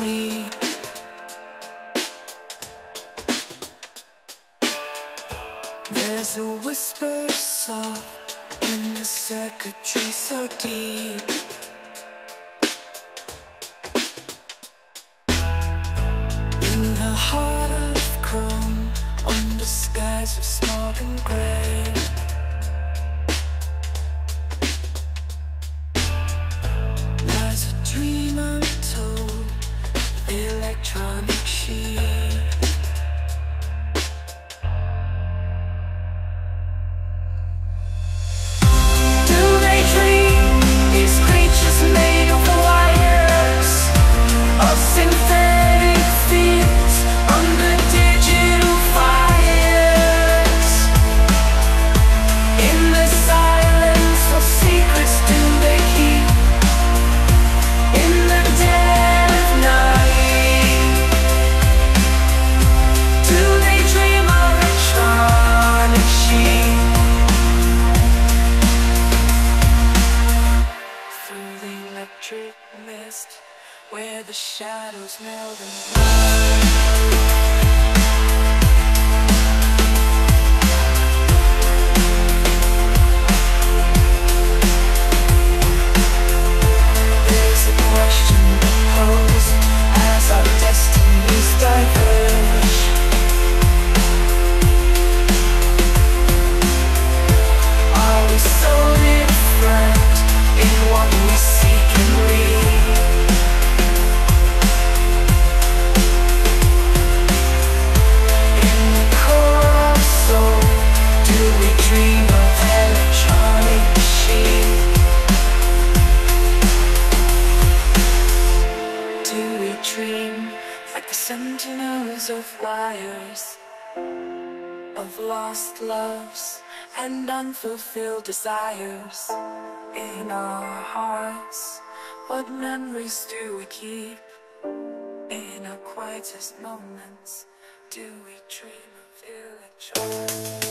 me. There's a whisper soft in the circuitry so deep. In the heart of chrome, on the skies of smog and grey. Shadows meld sentinels of wires? of lost loves and unfulfilled desires in our hearts. What memories do we keep in our quietest moments? Do we dream of electronic?